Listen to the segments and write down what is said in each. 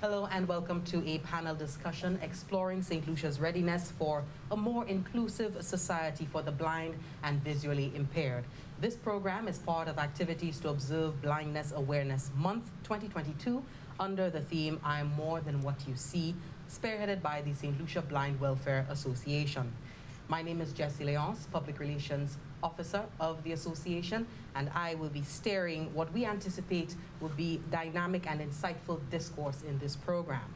Hello and welcome to a panel discussion exploring St. Lucia's readiness for a more inclusive society for the blind and visually impaired. This program is part of activities to observe Blindness Awareness Month 2022 under the theme I am more than what you see, spearheaded by the St. Lucia Blind Welfare Association. My name is Jessie Leonce, Public Relations Officer of the association, and I will be steering what we anticipate will be dynamic and insightful discourse in this program.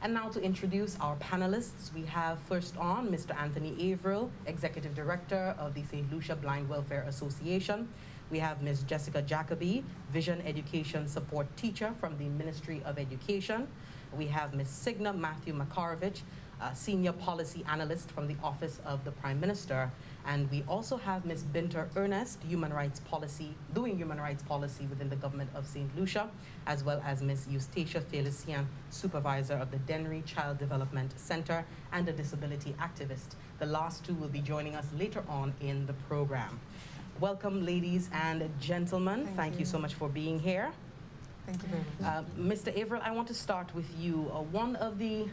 And now to introduce our panelists, we have first on Mr. Anthony Averill, Executive Director of the St. Lucia Blind Welfare Association. We have Ms. Jessica Jacoby, Vision Education Support Teacher from the Ministry of Education. We have Ms. Signa Matthew Makarovich, Senior Policy Analyst from the Office of the Prime Minister. And we also have Ms. Binter Ernest, Human Rights Policy, doing Human Rights Policy within the Government of St. Lucia, as well as Ms. Eustacia Felician, Supervisor of the Dennery Child Development Center and a disability activist. The last two will be joining us later on in the program. Welcome, ladies and gentlemen. Thank, Thank you. you. so much for being here. Thank you very much. Uh, Mr. Averill, I want to start with you. Uh, one of the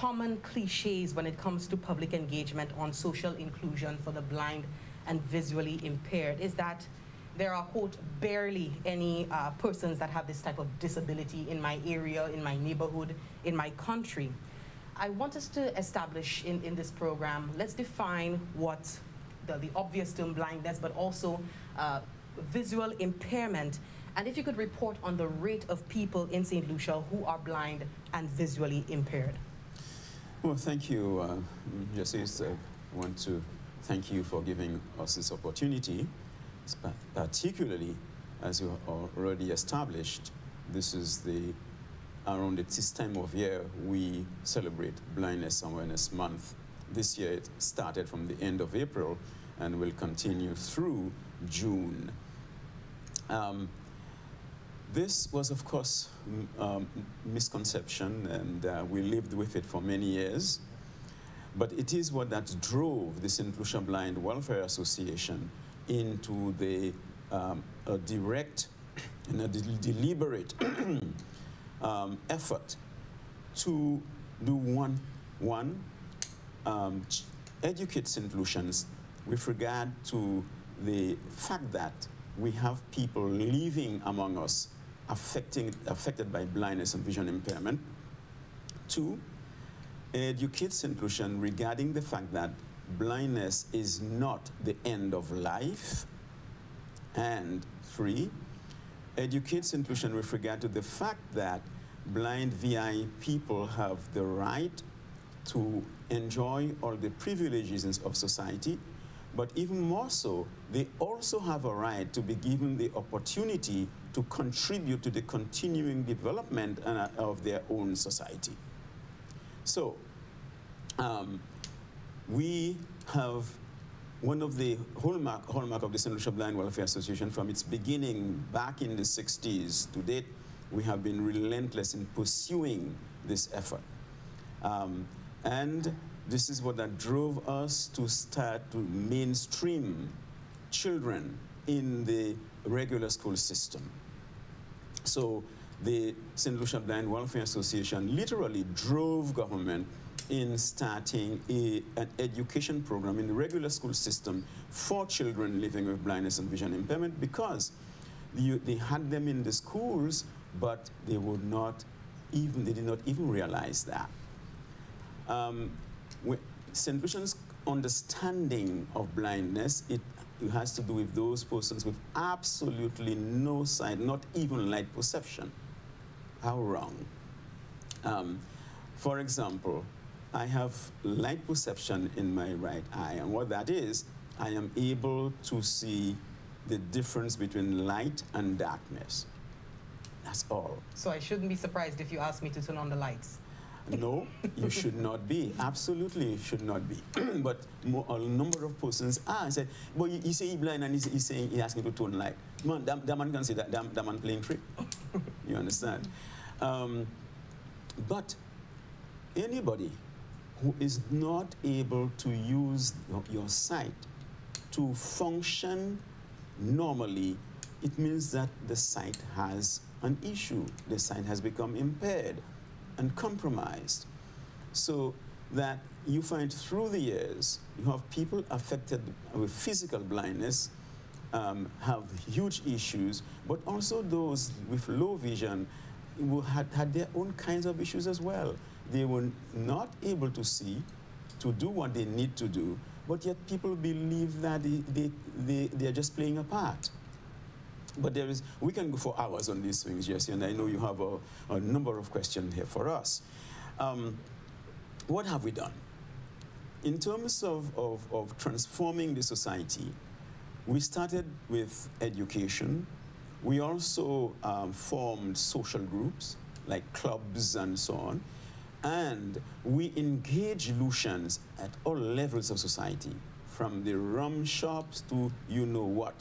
common cliches when it comes to public engagement on social inclusion for the blind and visually impaired is that there are, quote, barely any uh, persons that have this type of disability in my area, in my neighborhood, in my country. I want us to establish in, in this program, let's define what the, the obvious term blindness, but also uh, visual impairment. And if you could report on the rate of people in St. Lucia who are blind and visually impaired. Well, thank you, uh, Jesse. I want to thank you for giving us this opportunity, particularly as you already established, this is the around this time of year we celebrate Blindness Awareness Month. This year it started from the end of April and will continue through June. Um, this was, of course, um, misconception, and uh, we lived with it for many years. But it is what that drove the St. Lucia Blind Welfare Association into the um, a direct and a de deliberate um, effort to do one, one um, educate St. Lucians with regard to the fact that we have people living among us affecting, affected by blindness and vision impairment. Two, educate. Lucian regarding the fact that blindness is not the end of life. And three, educate. Lucian with regard to the fact that blind VI people have the right to enjoy all the privileges of society, but even more so, they also have a right to be given the opportunity to contribute to the continuing development uh, of their own society. So, um, we have one of the hallmark, hallmark of the. Lucia Blind Welfare Association from its beginning back in the 60s to date, we have been relentless in pursuing this effort. Um, and this is what that drove us to start to mainstream children in the regular school system. So the St. Lucia Blind Welfare Association literally drove government in starting a, an education program in the regular school system for children living with blindness and vision impairment because you, they had them in the schools, but they would not even, they did not even realize that. Um, St. Lucian's understanding of blindness, it, it has to do with those persons with absolutely no sight, not even light perception. How wrong? Um, for example, I have light perception in my right eye, and what that is, I am able to see the difference between light and darkness. That's all. So I shouldn't be surprised if you ask me to turn on the lights. No, you should not be. Absolutely, you should not be. but more, a number of persons are and say, but you, you say he's blind and he's, he's saying he asking to turn light. Man, that, that man can say that, that, that man playing trick. you understand? Um, but anybody who is not able to use your sight to function normally, it means that the sight has an issue. The sight has become impaired. And compromised. So that you find through the years, you have people affected with physical blindness um, have huge issues, but also those with low vision who had, had their own kinds of issues as well. They were not able to see, to do what they need to do, but yet people believe that they, they, they, they are just playing a part. But there is, we can go for hours on these things, Jesse, and I know you have a, a number of questions here for us. Um, what have we done? In terms of, of, of transforming the society, we started with education. We also um, formed social groups like clubs and so on. And we engage Lucians at all levels of society, from the rum shops to you know what.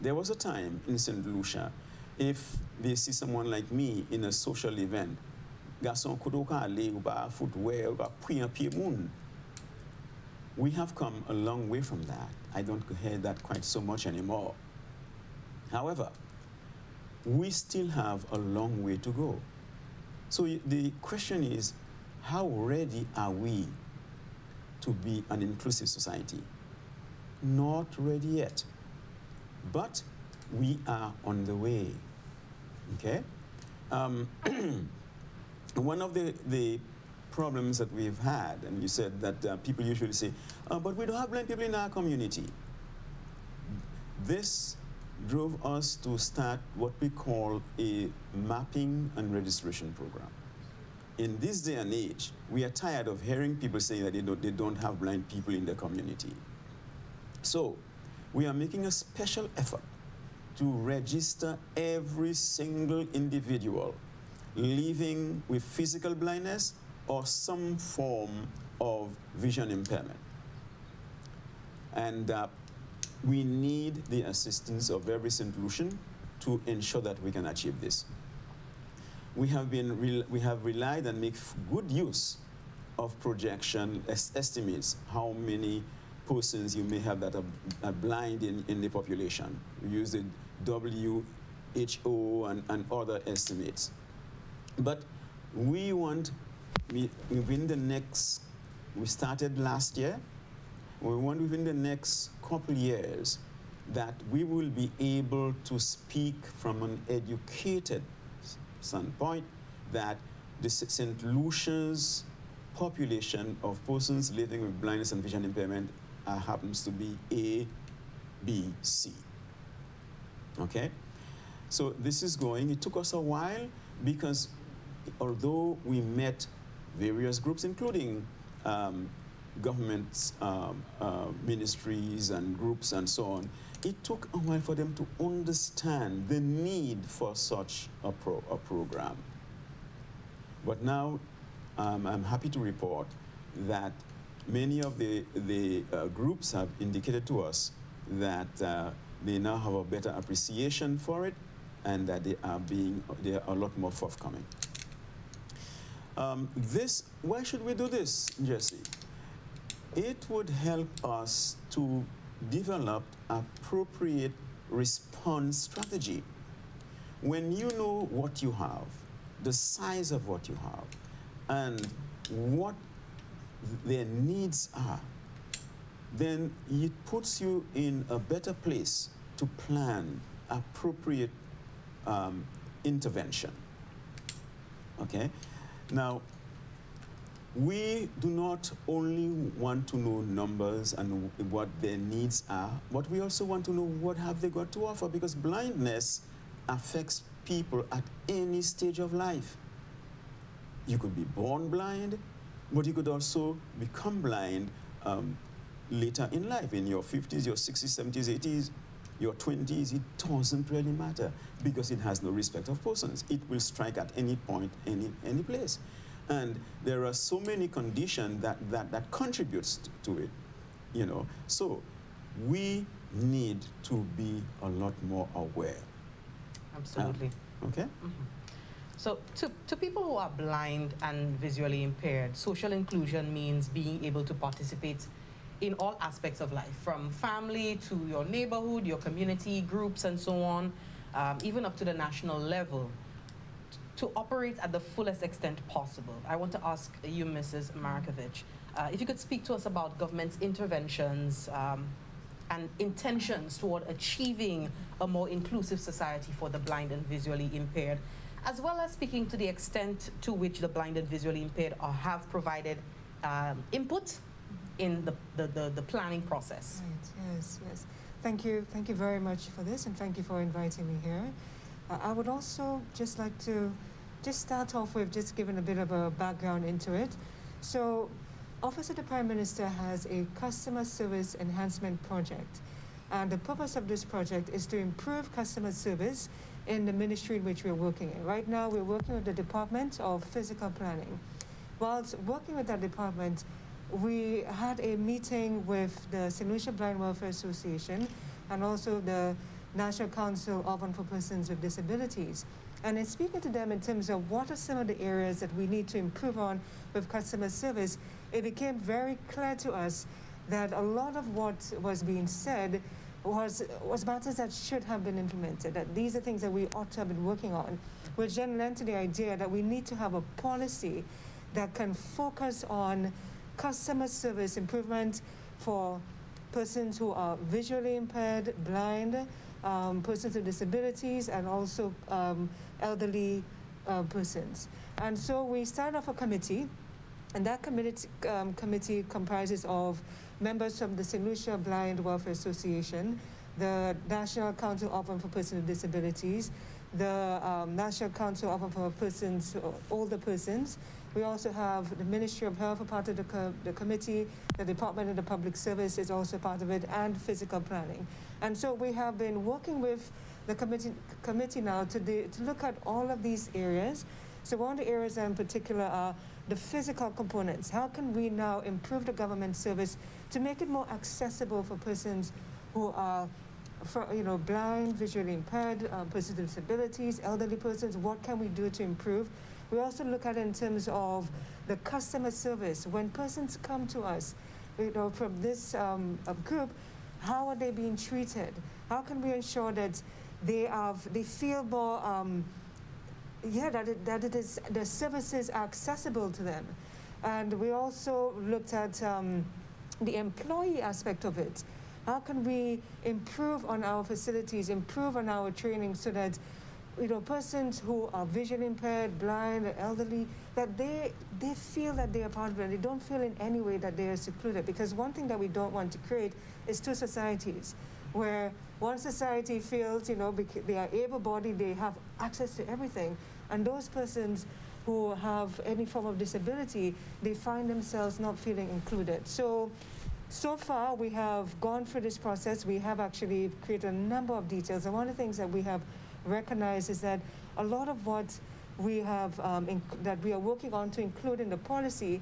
There was a time in St. Lucia, if they see someone like me in a social event, garçon le uba footwear. We have come a long way from that. I don't hear that quite so much anymore. However, we still have a long way to go. So the question is, how ready are we to be an inclusive society? Not ready yet. But we are on the way. Okay? Um, one of the, the problems that we've had, and you said that uh, people usually say, oh, but we don't have blind people in our community. This drove us to start what we call a mapping and registration program. In this day and age, we are tired of hearing people saying that they don't, they don't have blind people in their community. So, we are making a special effort to register every single individual living with physical blindness or some form of vision impairment. And uh, we need the assistance of every St. Lucian to ensure that we can achieve this. We have, been we have relied and make good use of projection estimates, how many persons you may have that are, are blind in, in the population. We use the WHO and, and other estimates. But we want, we, within the next, we started last year, we want within the next couple years that we will be able to speak from an educated standpoint that the St. Lucia's population of persons living with blindness and vision impairment uh, happens to be A, B, C. Okay? So this is going, it took us a while because although we met various groups, including um, governments, um, uh, ministries and groups and so on, it took a while for them to understand the need for such a, pro a program. But now um, I'm happy to report that many of the, the uh, groups have indicated to us that uh, they now have a better appreciation for it and that they are being, they are a lot more forthcoming. Um, this, why should we do this, Jesse? It would help us to develop appropriate response strategy. When you know what you have, the size of what you have, and what their needs are, then it puts you in a better place to plan appropriate um, intervention. Okay? Now, we do not only want to know numbers and what their needs are, but we also want to know what have they got to offer because blindness affects people at any stage of life. You could be born blind, but you could also become blind um, later in life, in your 50s, your 60s, 70s, 80s, your 20s, it doesn't really matter because it has no respect of persons. It will strike at any point, any, any place. And there are so many conditions that, that, that contributes to it, you know. So we need to be a lot more aware. Absolutely. Uh, okay? Mm -hmm. So to, to people who are blind and visually impaired, social inclusion means being able to participate in all aspects of life, from family to your neighborhood, your community, groups, and so on, um, even up to the national level. to operate at the fullest extent possible. I want to ask you, Mrs. Markovich, uh, if you could speak to us about government's interventions um, and intentions toward achieving a more inclusive society for the blind and visually impaired, as well as speaking to the extent to which the blind and visually impaired are, have provided um, input in the, the, the, the, planning process. Right, yes, yes. Thank you, thank you very much for this and thank you for inviting me here. Uh, I would also just like to just start off with just giving a bit of a background into it. So Office of the Prime Minister has a customer service enhancement project. And the purpose of this project is to improve customer service in the ministry in which we're working in. Right now, we're working with the Department of Physical Planning. Whilst working with that department, we had a meeting with the St. Lucia Blind Welfare Association and also the National Council of and for Persons with Disabilities. And in speaking to them in terms of what are some of the areas that we need to improve on with customer service, it became very clear to us that a lot of what was being said was, was matters that should have been implemented, that these are things that we ought to have been working on, which then led to the idea that we need to have a policy that can focus on customer service improvement for persons who are visually impaired, blind, um, persons with disabilities, and also um, elderly uh, persons. And so we started off a committee, and that committee, um, committee comprises of members from the St. Lucia Blind Welfare Association, the National Council of and for Persons with Disabilities, the um, National Council of and for Persons, Older Persons, we also have the Ministry of Health a part of the, co the committee, the Department of the Public Service is also part of it, and physical planning. And so we have been working with the committee, committee now to, to look at all of these areas. So one of the areas in particular are the physical components. How can we now improve the government service to make it more accessible for persons who are for, you know, blind, visually impaired, uh, persons with disabilities, elderly persons, what can we do to improve? We also look at in terms of the customer service. When persons come to us, you know, from this um, group, how are they being treated? How can we ensure that they have, they feel more, um, yeah, that it, that it is, the services are accessible to them. And we also looked at um, the employee aspect of it. How can we improve on our facilities, improve on our training so that you know, persons who are visually impaired, blind, elderly, that they, they feel that they are part of it. They don't feel in any way that they are secluded. Because one thing that we don't want to create is two societies where one society feels, you know, they are able-bodied, they have access to everything, and those persons who have any form of disability, they find themselves not feeling included. So, so far we have gone through this process. We have actually created a number of details, and one of the things that we have recognized is that a lot of what we have um, that we are working on to include in the policy,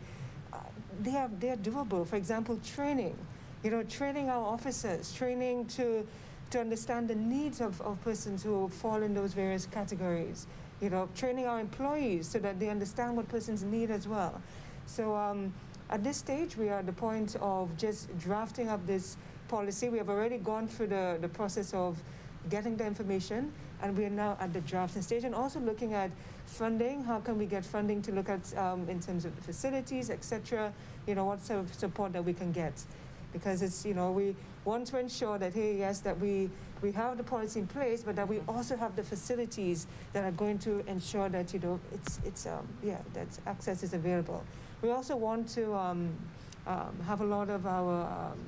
uh, they are they are doable. For example, training, you know, training our officers, training to to understand the needs of, of persons who fall in those various categories. You know, training our employees so that they understand what persons need as well. So um, at this stage, we are at the point of just drafting up this policy. We have already gone through the, the process of getting the information and we are now at the drafting stage and also looking at funding. How can we get funding to look at um, in terms of the facilities, etc. You know, what sort of support that we can get, because it's you know we want to ensure that hey yes that we we have the policy in place, but that we also have the facilities that are going to ensure that you know it's it's um, yeah that access is available. We also want to um, um have a lot of our um,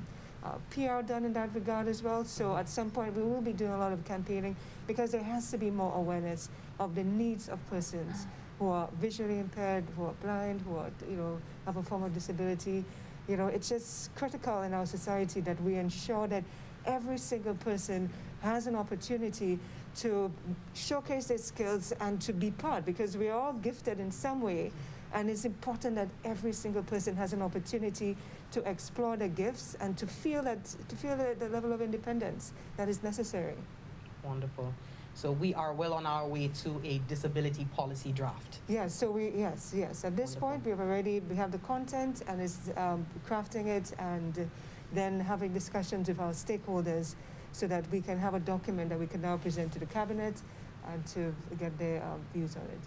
uh, PR done in that regard as well. So at some point we will be doing a lot of campaigning because there has to be more awareness of the needs of persons who are visually impaired, who are blind, who are, you know, have a form of disability. You know, it's just critical in our society that we ensure that every single person has an opportunity to showcase their skills and to be part because we're all gifted in some way. And it's important that every single person has an opportunity to explore their gifts and to feel that to feel the, the level of independence that is necessary. Wonderful. So we are well on our way to a disability policy draft. Yes. So we yes yes at this Wonderful. point we have already we have the content and is um, crafting it and then having discussions with our stakeholders so that we can have a document that we can now present to the cabinet and to get their um, views on it.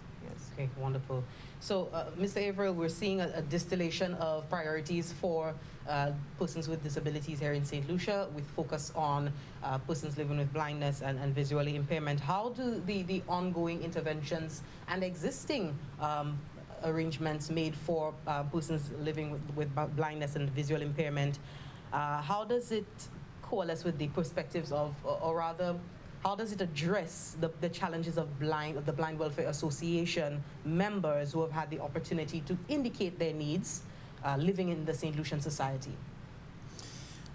Okay, wonderful. So, uh, Mr. Averill, we're seeing a, a, distillation of priorities for uh, persons with disabilities here in St. Lucia, with focus on uh, persons living with blindness and, and visually impairment. How do the, the ongoing interventions and existing um, arrangements made for uh, persons living with, with, blindness and visual impairment, uh, how does it coalesce with the perspectives of, or rather, how does it address the, the challenges of blind of the Blind Welfare Association members who have had the opportunity to indicate their needs uh, living in the St. Lucian Society?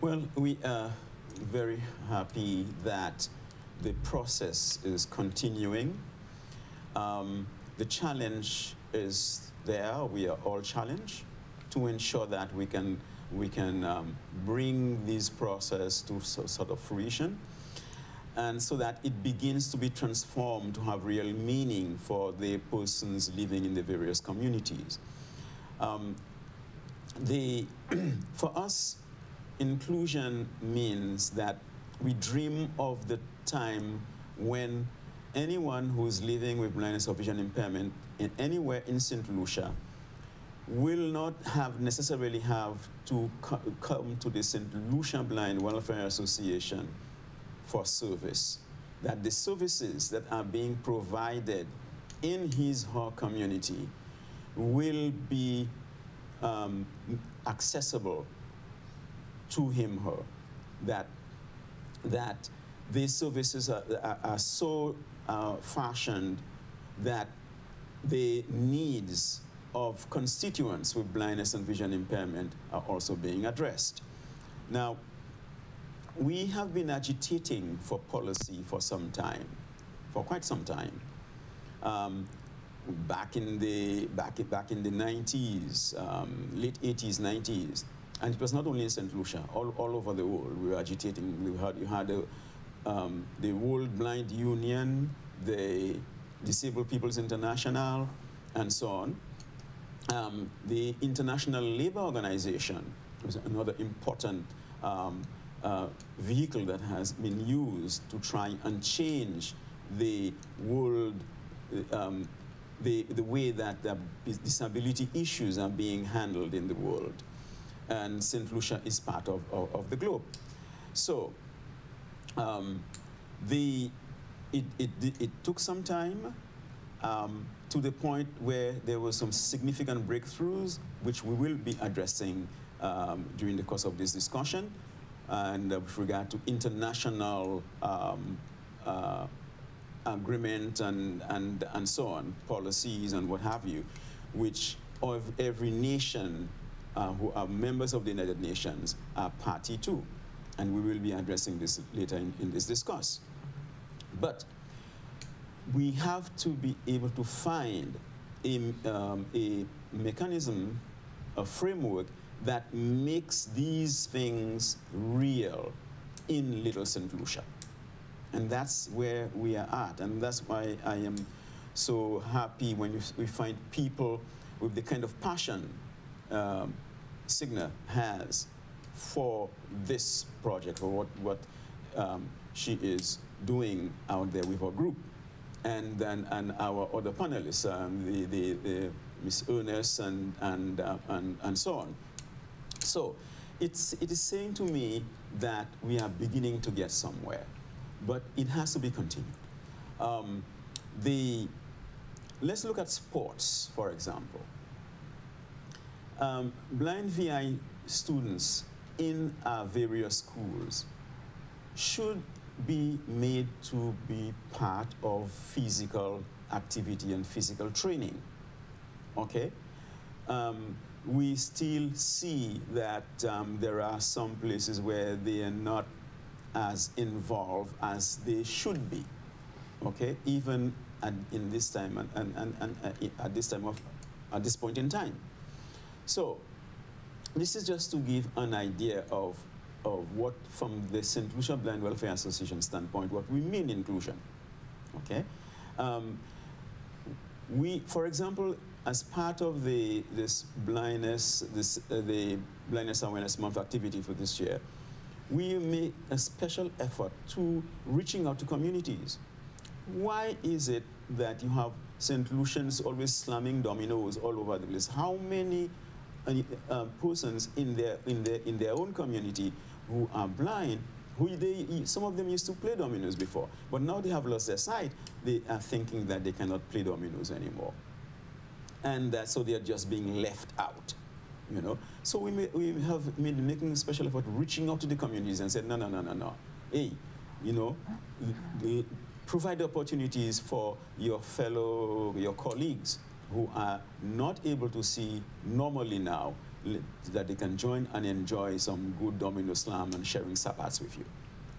Well, we are very happy that the process is continuing. Um, the challenge is there. We are all challenged to ensure that we can we can um, bring this process to so, sort of fruition and so that it begins to be transformed to have real meaning for the persons living in the various communities. Um, the, for us, inclusion means that we dream of the time when anyone who's living with blindness or vision impairment in anywhere in St. Lucia will not have necessarily have to co come to the St. Lucia Blind Welfare Association for service, that the services that are being provided in his or her community will be um, accessible to him her that that these services are, are, are so uh, fashioned that the needs of constituents with blindness and vision impairment are also being addressed. Now, we have been agitating for policy for some time, for quite some time. Um, back in the back back in the 90s, um, late 80s, 90s, and it was not only in St. Lucia, all, all over the world. We were agitating. We had you had a, um, the World Blind Union, the Disabled People's International, and so on. Um, the International Labour Organization was another important um, vehicle that has been used to try and change the world, um, the, the way that the disability issues are being handled in the world. And St. Lucia is part of, of, of the globe. So um, the, it, it, it took some time um, to the point where there were some significant breakthroughs, which we will be addressing um, during the course of this discussion and uh, with regard to international um, uh, agreement and, and, and so on, policies and what have you, which of every nation uh, who are members of the United Nations are party to. And we will be addressing this later in, in this discourse. But we have to be able to find a, um, a mechanism, a framework that makes these things real in Little St. Lucia. And that's where we are at. And that's why I am so happy when we find people with the kind of passion um, Signa has for this project, for what, what um, she is doing out there with her group. And then and our other panelists, um, the, the, the Miss Ernest and, and, uh, and, and so on. So it's, it is saying to me that we are beginning to get somewhere, but it has to be continued. Um, the, let's look at sports, for example. Um, blind VI students in our various schools should be made to be part of physical activity and physical training. Okay? Um, we still see that um, there are some places where they are not as involved as they should be, okay? Even at, in this time and, and, and, and uh, at this time of, at this point in time. So this is just to give an idea of, of what, from the St. Lucia Blind Welfare Association standpoint, what we mean inclusion, okay? Um, we, for example, as part of the, this blindness, this, uh, the Blindness Awareness Month activity for this year, we make a special effort to reaching out to communities. Why is it that you have St. Lucians always slamming dominoes all over the place. How many uh, persons in their, in, their, in their own community who are blind, who they, some of them used to play dominoes before, but now they have lost their sight, they are thinking that they cannot play dominoes anymore. And uh, so they are just being left out you know. So we, may, we have made making a special effort, reaching out to the communities and said, no, no, no, no, no. Hey, you know, provide opportunities for your fellow, your colleagues who are not able to see normally now, that they can join and enjoy some good domino slam and sharing sabats with you.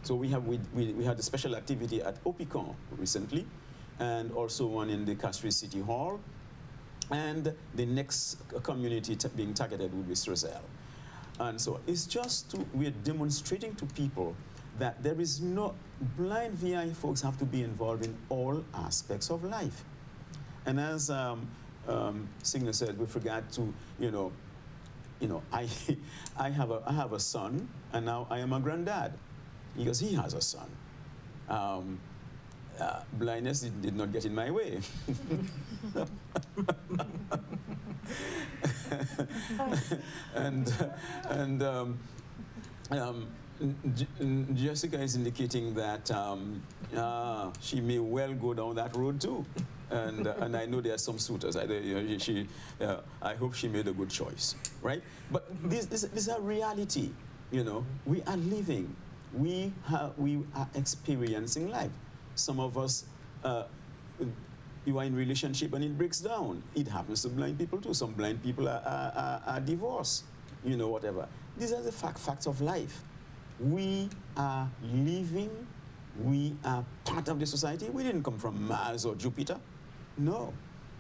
So we, have, we, we, we had a special activity at Opicon recently, and also one in the Castries City Hall, and the next community being targeted would be Strazel. And so it's just to, we're demonstrating to people that there is no, blind VI folks have to be involved in all aspects of life. And as um, um, said, with regard to, you know, you know, I, I, have a, I have a son, and now I am a granddad, because he has a son. Um, uh, blindness did, not get in my way. and and um, um, Jessica is indicating that um, uh, she may well go down that road too. And, uh, and I know there are some suitors. I, you know, she, uh, I hope she made a good choice, right? But this, this, this is a reality, you know. We are living. We, have, we are experiencing life. Some of us, uh, you are in relationship and it breaks down. It happens to blind people too. Some blind people are, are, are divorced, you know, whatever. These are the fact, facts of life. We are living, we are part of the society. We didn't come from Mars or Jupiter. No,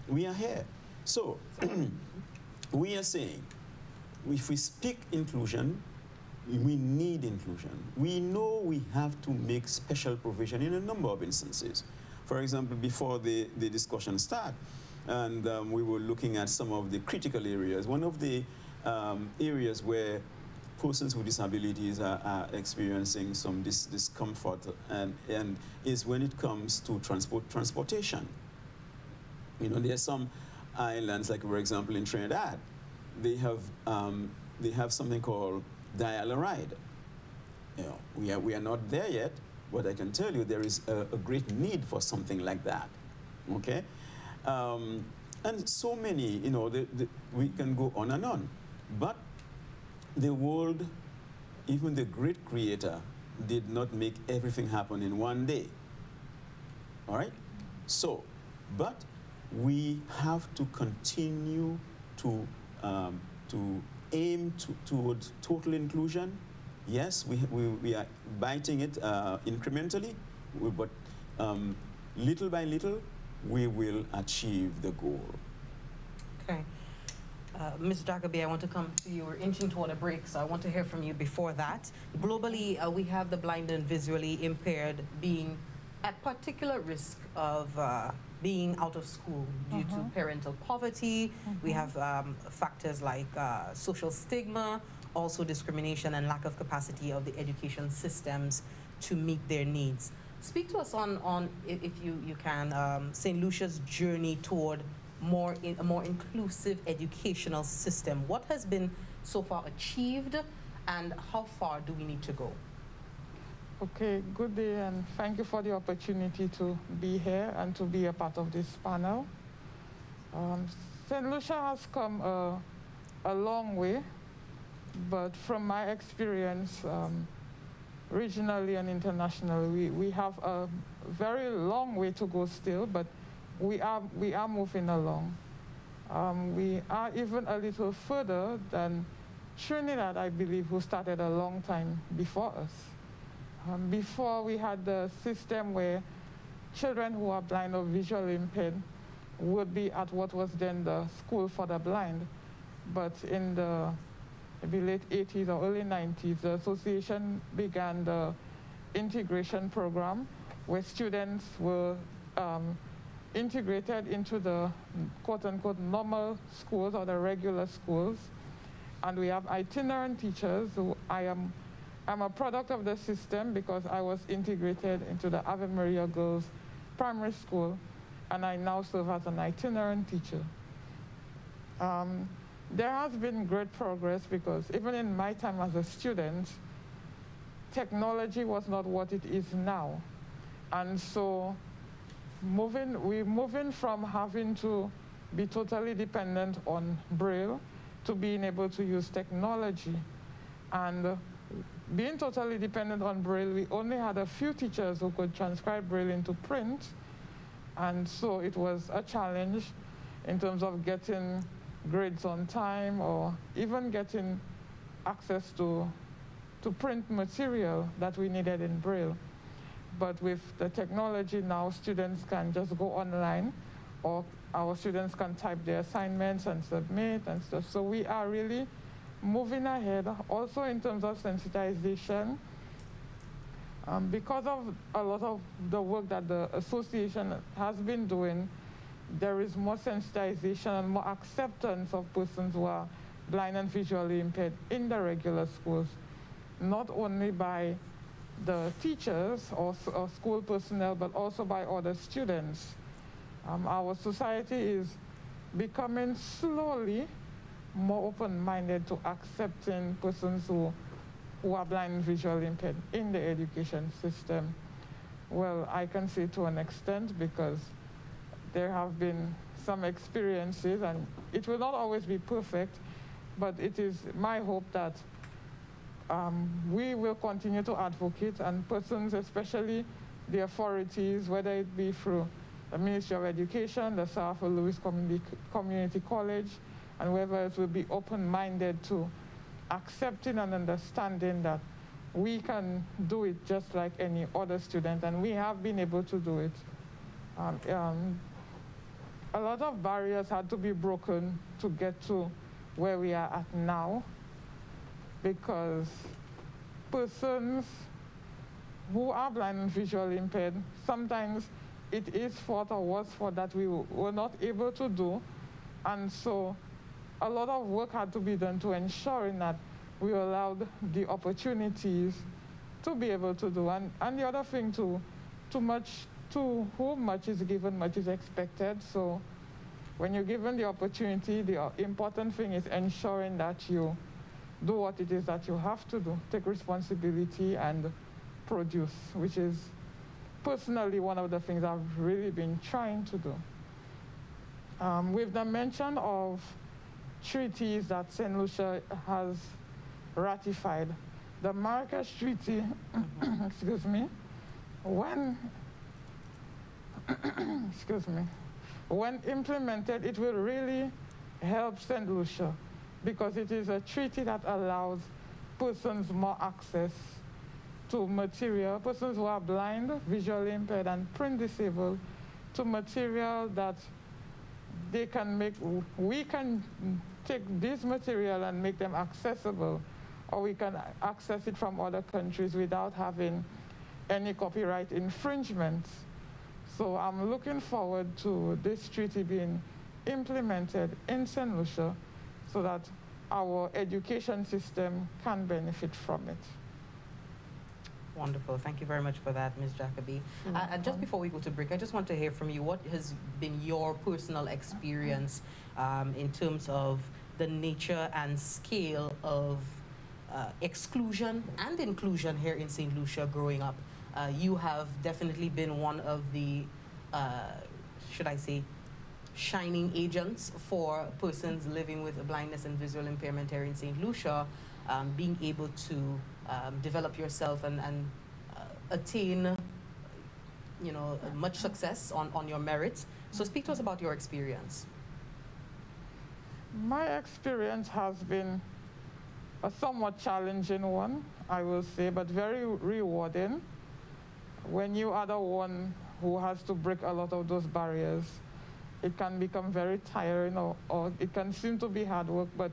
we are here. So, we are saying, if we speak inclusion, we need inclusion. We know we have to make special provision in a number of instances. For example, before the, the discussion started, and um, we were looking at some of the critical areas. One of the um, areas where persons with disabilities are, are experiencing some dis discomfort and, and is when it comes to transport transportation. You know, there are some islands, like for example in Trinidad, they have, um, they have something called dial-a-ride. You know, we are, we are not there yet, but I can tell you there is a, a great need for something like that. Okay? Um, and so many, you know, the, the, we can go on and on. But the world, even the great creator, did not make everything happen in one day. All right? So, but we have to continue to, um, to aim to, towards total inclusion. Yes, we, we, we are biting it uh, incrementally, but um, little by little, we will achieve the goal. Okay. Uh, Ms. Jacoby, I want to come to you. We're inching toward a break, so I want to hear from you before that. Globally, uh, we have the blind and visually impaired being at particular risk of uh, being out of school due to uh-huh. parental poverty. We uh-huh. have um, factors like uh, social stigma, also discrimination and lack of capacity of the education systems to meet their needs. Speak to us on, on if you, you can, um, St. Lucia's journey toward more in, a more inclusive educational system. What has been so far achieved and how far do we need to go? Okay, good day and thank you for the opportunity to be here and to be a part of this panel. Um, St. Lucia has come a, a, long way, but from my experience, um, regionally and internationally, we, we have a very long way to go still, but we are, we are moving along. Um, we are even a little further than Trinidad, I believe, who started a long time before us. Um, before we had the system where children who are blind or visually impaired would be at what was then the school for the blind. But in the maybe late 80s or early 90s, the association began the integration program where students were um, integrated into the quote-unquote normal schools or the regular schools. And we have itinerant teachers who I am I'm a product of the system because I was integrated into the Ave Maria Girls Primary School. and I now serve as an itinerant teacher. Um, there has been great progress because even in my time as a student, technology was not what it is now. And so moving, we're moving from having to be totally dependent on Braille to being able to use technology. And being totally dependent on Braille, we only had a few teachers who could transcribe Braille into print. And so it was a challenge in terms of getting grades on time or even getting access to, to print material that we needed in Braille. But with the technology now, students can just go online or our students can type their assignments and submit and stuff. So we are really moving ahead. Also in terms of sensitization, um, because of a lot of the work that the association has been doing, there is more sensitization and more acceptance of persons who are blind and visually impaired in the regular schools, not only by the teachers or, or school personnel, but also by other students. Um, our society is becoming slowly more open-minded to accepting persons who, who are blind and visually impaired in the education system. Well, I can say to an extent because there have been some experiences and it will not always be perfect, but it is my hope that um, we will continue to advocate and persons, especially the authorities, whether it be through the Ministry of Education, the Sir Arthur Lewis Community, Community College, and whether it will be open-minded to accepting and understanding that we can do it just like any other student, and we have been able to do it. Um, um, a lot of barriers had to be broken to get to where we are at now because persons who are blind and visually impaired, sometimes it is thought or was thought that we were not able to do. And so a lot of work had to be done to ensuring that we allowed the opportunities to be able to do. And, and the other thing too, too much, to whom much is given, much is expected. So when you're given the opportunity, the important thing is ensuring that you do what it is that you have to do, take responsibility and produce, which is personally one of the things I've really been trying to do. Um, with the mention of treaties that St. Lucia has ratified, the Marrakesh Treaty, excuse me, when, excuse me, when implemented, it will really help St. Lucia because it is a treaty that allows persons more access to material, persons who are blind, visually impaired, and print disabled, to material that they can make, we can take this material and make them accessible, or we can access it from other countries without having any copyright infringements. So I'm looking forward to this treaty being implemented in St. Lucia so that our education system can benefit from it. Wonderful. Thank you very much for that, Ms. Jacoby. Uh, uh, just before we go to break, I just want to hear from you. What has been your personal experience um, in terms of the nature and scale of uh, exclusion and inclusion here in St. Lucia growing up? Uh, you have definitely been one of the, uh, should I say, shining agents for persons living with blindness and visual impairment here in St. Lucia, um, being able to um, develop yourself and, and uh, attain you know, much success on, on your merits. So speak to us about your experience. My experience has been a somewhat challenging one, I will say, but very rewarding when you are the one who has to break a lot of those barriers, it can become very tiring or, or it can seem to be hard work. But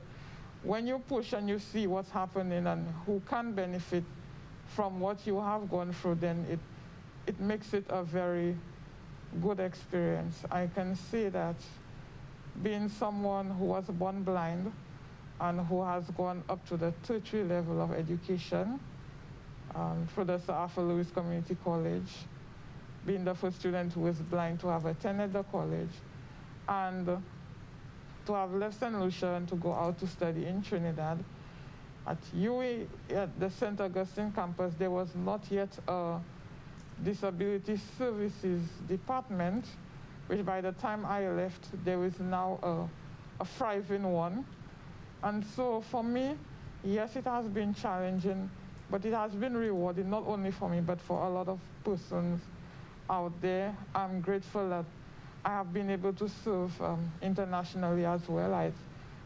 when you push and you see what's happening and who can benefit from what you have gone through, then it, it makes it a very good experience. I can see that being someone who was born blind and who has gone up to the tertiary level of education, um, through the Sir Arthur Lewis Community College. being the first student who was blind to have attended the college and to have left St. Lucia and to go out to study in Trinidad. At UWI, at the St. Augustine campus, there was not yet a disability services department, which by the time I left, there is now a, a thriving one. And so for me, yes, it has been challenging, but it has been rewarding, not only for me, but for a lot of persons out there. I'm grateful that I have been able to serve um, internationally as well. I,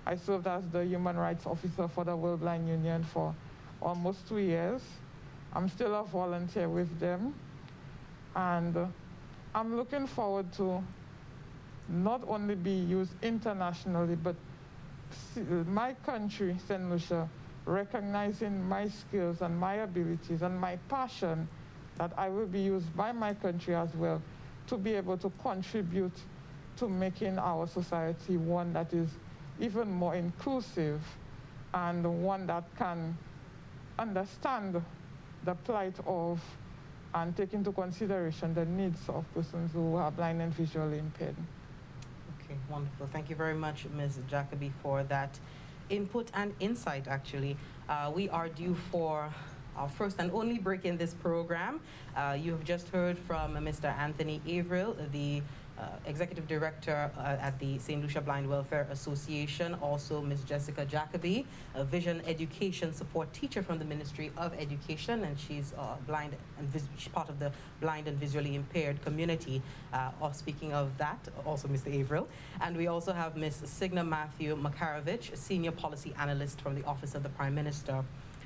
I served as the Human Rights Officer for the World Blind Union for almost two years. I'm still a volunteer with them. And uh, I'm looking forward to not only be used internationally, but my country, St. Lucia, recognizing my skills and my abilities and my passion that I will be used by my country as well to be able to contribute to making our society one that is even more inclusive and one that can understand the plight of and take into consideration the needs of persons who are blind and visually impaired. Okay, wonderful. Thank you very much, Ms. Jacoby, for that input and insight, actually. Uh, we are due for our first and only break in this program. Uh, you have just heard from Mr. Anthony Averill, the uh, Executive Director uh, at the St. Lucia Blind Welfare Association, also Ms. Jessica Jacoby, a vision education support teacher from the Ministry of Education, and she's uh, blind and she's part of the blind and visually impaired community. Uh, speaking of that, also Mr. Averill. And we also have Ms. Signa Matthew Makarovich, Senior Policy Analyst from the Office of the Prime Minister.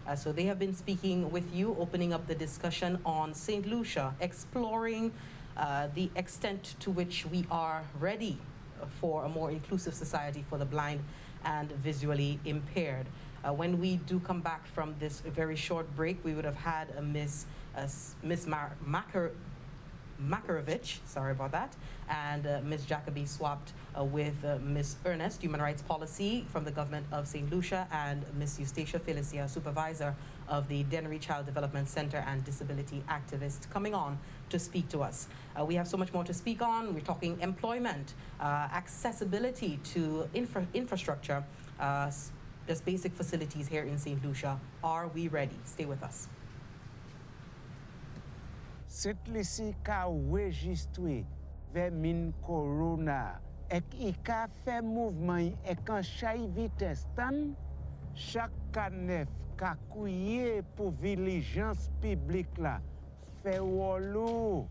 Uh, so they have been speaking with you, opening up the discussion on St. Lucia, exploring uh, the extent to which we are ready for a more inclusive society for the blind and visually impaired. Uh, when we do come back from this very short break, we would have had a Miss, uh, Miss Mar Macar Makarovich, sorry about that, and uh, Ms. Jacoby swapped uh, with uh, Ms. Ernest, Human Rights Policy from the government of St. Lucia, and Ms. Eustacia Felicia, Supervisor of the Dennery Child Development Center and Disability Activist, coming on to speak to us. Uh, we have so much more to speak on. We're talking employment, uh, accessibility to infra infrastructure, uh, just basic facilities here in St. Lucia. Are we ready? Stay with us. Ka wejistwe ve min korona ek i ka fe mouvman ek an chay vites tan chak kanef ka la. Fe wolo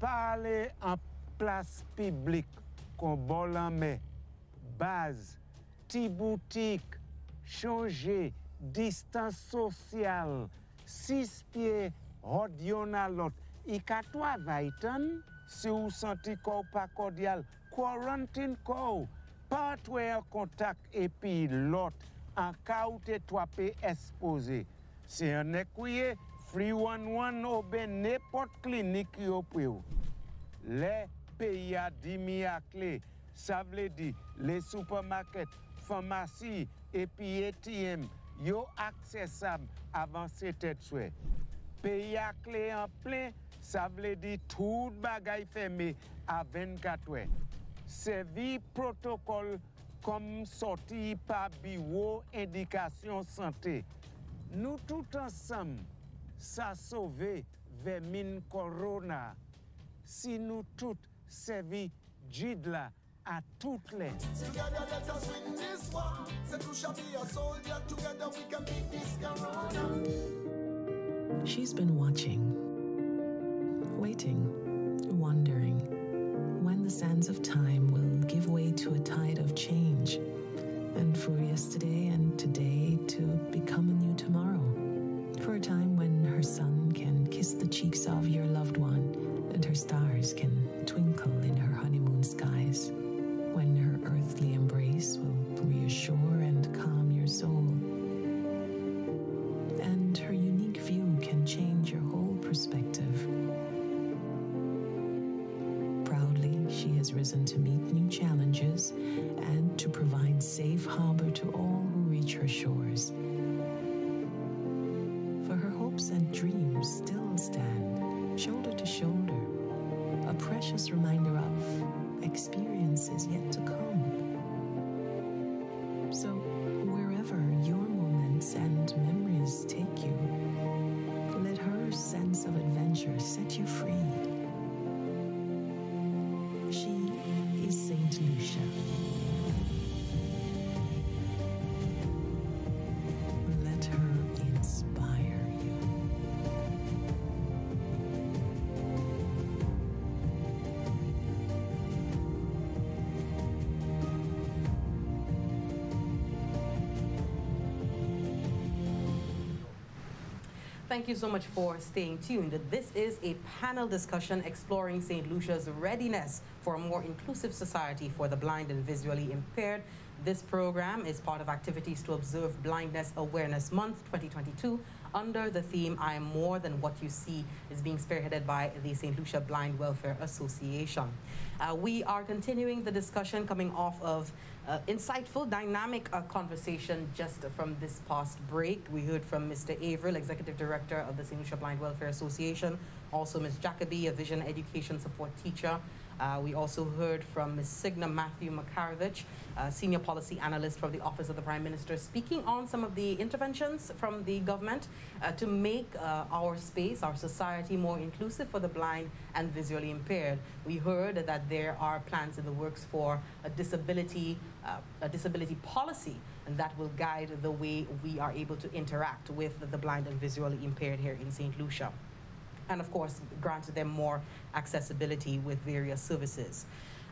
pale an plas piblik kon bolan me. Baz, ti boutik chanje, distans sosyal sis piye Hot yon alot, i katwa vaytan, si ou santi kou pa kwarantin kou, patwe a kontak epi lot, an ka ou te twape espose. Se yon ekouye, Free One One oube nepot klinik yo pwe ou. Le peyi a dimi akle, sa vle di, le supermarket, famasi, epi ATM, yo aksesab avan se tet swe. Peyi a kle an plen, sa vle di tout bagay feme a 24 we sevi protocole comme soti pa biwo indikasyon sante. Nou tout ansam sa sove ve min korona. Si nou tout sevi jidla a tout le. Soldier, together. She's been watching, waiting. The sands of time will give way to a tide of change, and for yesterday and today to become a new tomorrow. For a time when her sun can kiss the cheeks of your loved one, and her stars can twinkle in her honeymoon skies. When her earthly embrace will reassure and calm your soul you so much for staying tuned. This is a panel discussion exploring St. Lucia's readiness for a more inclusive society for the blind and visually impaired. This program is part of activities to observe Blindness Awareness Month 2022 under the theme I am more than what you see is being spearheaded by the St. Lucia Blind Welfare Association. Uh, we are continuing the discussion coming off of uh, insightful, dynamic uh, conversation just from this past break. We heard from Mr. Averill, Executive Director of the St. Lucia Blind Welfare Association, also Ms. Jacoby, a vision education support teacher. Uh, we also heard from Ms. Signa Matthew Makarovich, uh, Senior Policy Analyst from the Office of the Prime Minister, speaking on some of the interventions from the government uh, to make uh, our space, our society more inclusive for the blind and visually impaired. We heard that there are plans in the works for a disability, uh, a disability policy and that will guide the way we are able to interact with the blind and visually impaired here in St. Lucia and of course grant them more accessibility with various services.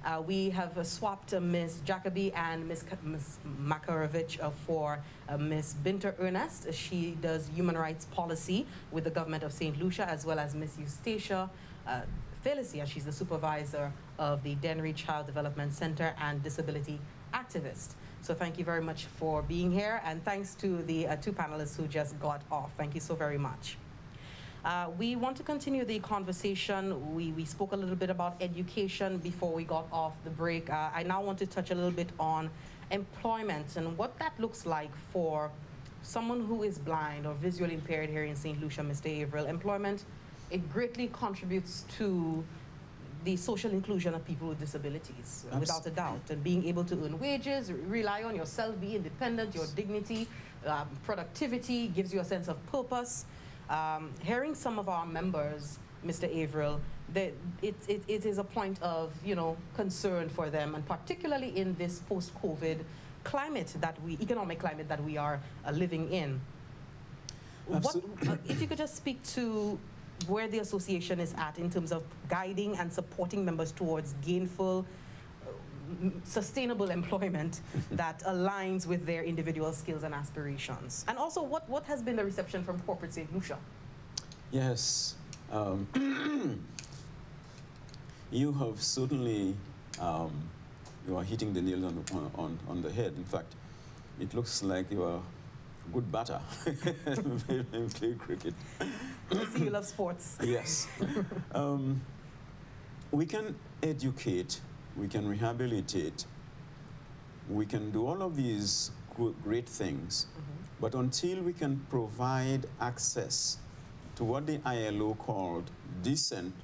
Uh, we have uh, swapped uh, Ms. Jacoby and Ms. Ms. Makarovich uh, for Ms. Binter Ernest. She does human rights policy with the government of St. Lucia, as well as Ms. Eustacia uh, Felicia. She's the supervisor of the Dennery Child Development Center and disability activist. So thank you very much for being here, and thanks to the uh, two panelists who just got off. Thank you so very much. Uh, we want to continue the conversation. We, we spoke a little bit about education before we got off the break. Uh, I now want to touch a little bit on employment and what that looks like for someone who is blind or visually impaired here in St. Lucia, Mr. Averill. Employment, it greatly contributes to the social inclusion of people with disabilities, Abs- without a doubt. And being able to earn wages, rely on yourself, be independent, your dignity, um, productivity gives you a sense of purpose. Um, hearing some of our members, Mr. Averill, that it, it, it is a point of you know concern for them, and particularly in this post-COVID climate that we, economic climate that we are uh, living in. What, uh, if you could just speak to where the association is at in terms of guiding and supporting members towards gainful, sustainable employment that aligns with their individual skills and aspirations. And also, what, what has been the reception from corporate St. Lucia? Yes. Um, you have certainly, um, you are hitting the nail on, on, on, the head. In fact, it looks like you are a good batter in play cricket. I see you love sports. Yes. um, we can educate, we can rehabilitate, we can do all of these great things, but until we can provide access to what the ILO called decent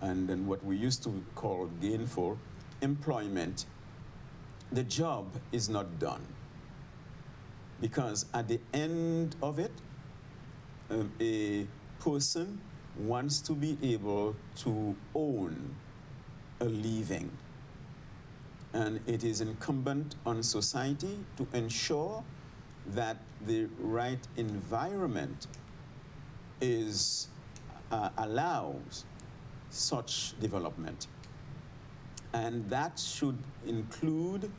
and then what we used to call gainful employment, the job is not done. Because at the end of it, um, a person wants to be able to own a living. And it is incumbent on society to ensure that the right environment is uh, allows such development. And that should include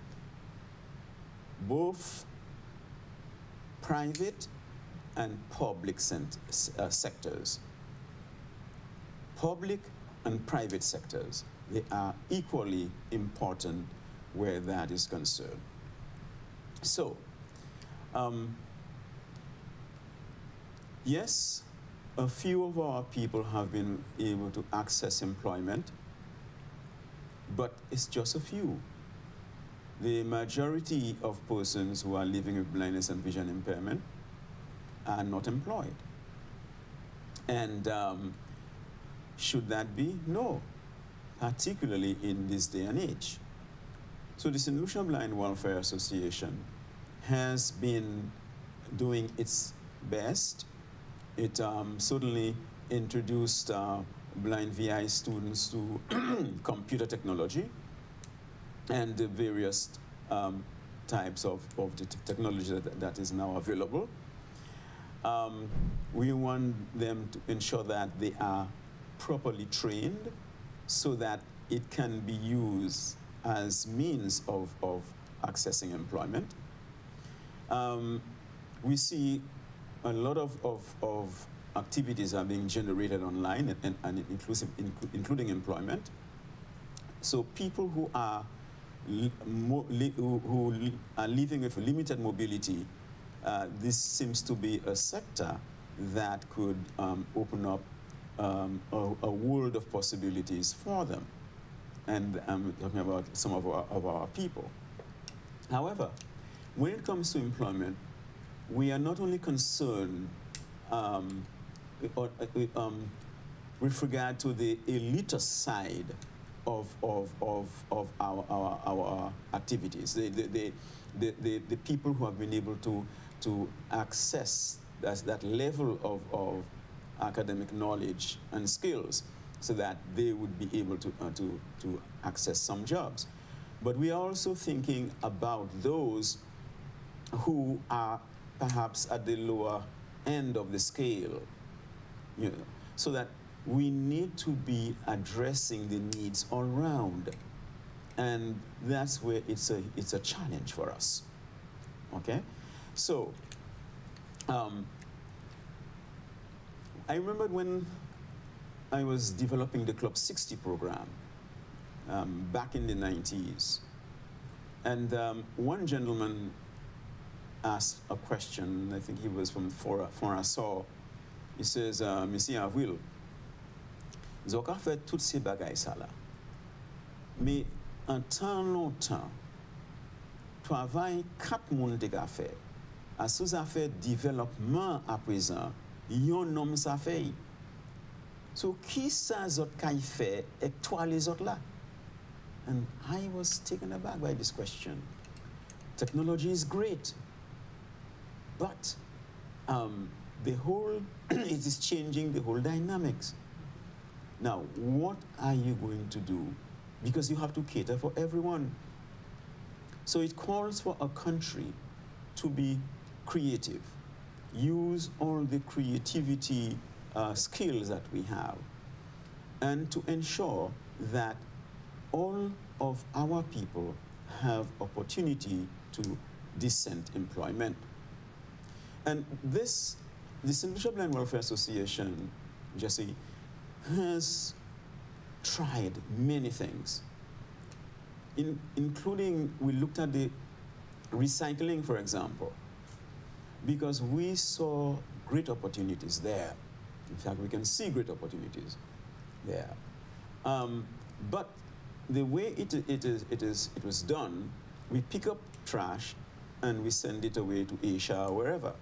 both private and public uh, sectors. Public and private sectors, they are equally important where that is concerned. So, um, yes, a few of our people have been able to access employment, but it's just a few. The majority of persons who are living with blindness and vision impairment are not employed. And um, should that be? No. Particularly in this day and age. So the St. Lucia Blind Welfare Association has been doing its best. It um, introduced uh, blind VI students to computer technology and the various um, types of, of the technology that, that is now available. Um, we want them to ensure that they are properly trained so that it can be used as means of, of accessing employment. Um, we see a lot of, of, of, activities are being generated online and, and inclusive, including employment. So people who are who, who, are living with limited mobility, uh, this seems to be a sector that could um, open up um, a, a, world of possibilities for them. And I'm talking about some of our, of our people. However, when it comes to employment, we are not only concerned um, or, uh, um, with regard to the elitist side of, of, of, of our, our, our activities, the, the, the, the, the people who have been able to, to access that, that level of, of academic knowledge and skills so that they would be able to, uh, to, to access some jobs. But we are also thinking about those who are perhaps at the lower end of the scale, you know, so that we need to be addressing the needs all around. And that's where it's a, it's a challenge for us. Okay? So, um, I remember when I was developing the Club 60 program um, back in the 90s. And um, one gentleman asked a question, I think he was from Fora, Fora He says, uh, Monsieur Avril, vous avez fait toutes ces bagailles ça là. Mais en tant longtemps, travail quatre monde de fait. À sous fait développement à présent, yon homme ça fait. So qui ça autres kay fait et toi les autres là? And I was taken aback by this question. Technology is great, but um, the whole it is changing the whole dynamics. Now, what are you going to do? Because you have to cater for everyone. So it calls for a country to be creative use all the creativity uh, skills that we have and to ensure that all of our people have opportunity to decent employment. And this, the St. Blind Welfare Association, Jesse, has tried many things, in, including we looked at the recycling, for example because we saw great opportunities there. In fact, we can see great opportunities there. Um, but the way it, it, is, it, is, it was done, we pick up trash and we send it away to Asia or wherever.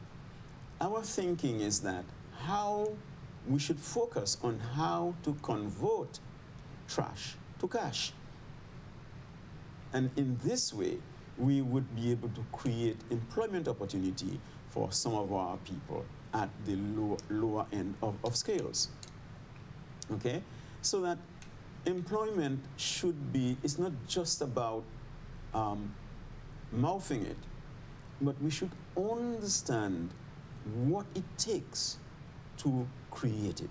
Our thinking is that how we should focus on how to convert trash to cash. And in this way, we would be able to create employment opportunity for some of our people at the low, lower end of, of scales. Okay? So that employment should be, it's not just about um, mouthing it, but we should understand what it takes to create it.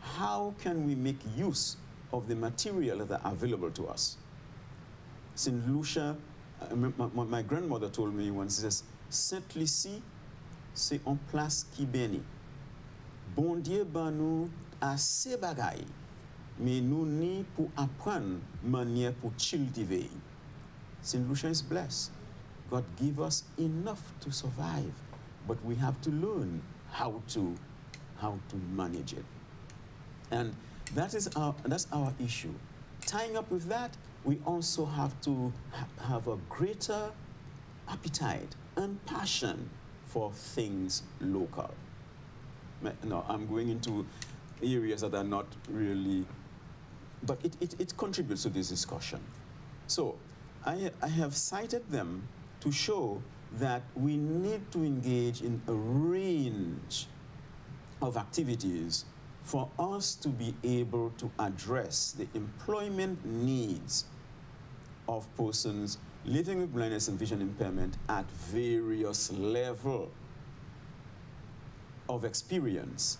How can we make use of the material that are available to us? St. Lucia, my, my, grandmother told me once, she says, Saint Lucie c'est en place qui bénit. Bon Dieu ban nous assez bagaille, mais nous ni pour apprendre manière pour cultiver. Saint Lucia is blessed. God give us enough to survive, but we have to learn how to how to manage it. And that is our that's our issue. Tying up with that, we also have to ha have a greater appetite and passion for things local. No, I'm going into areas that are not really but it, it, it contributes to this discussion. So I, I have cited them to show that we need to engage in a range of activities for us to be able to address the employment needs of persons living with blindness and vision impairment at various level of experience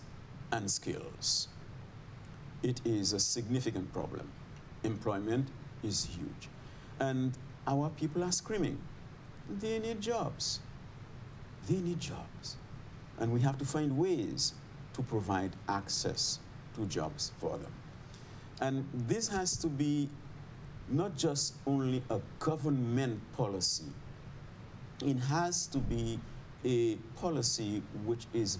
and skills. It is a significant problem. Employment is huge. And our people are screaming. They need jobs. They need jobs. And we have to find ways to provide access to jobs for them. And this has to be not just only a government policy, it has to be a policy which is